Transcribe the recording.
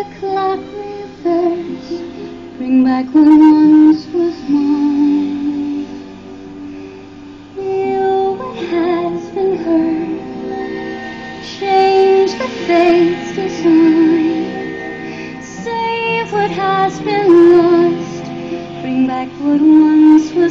the clock reverse. Bring back what once was mine. Heal what has been heard. Change the fate's design. Save what has been lost. Bring back what once was.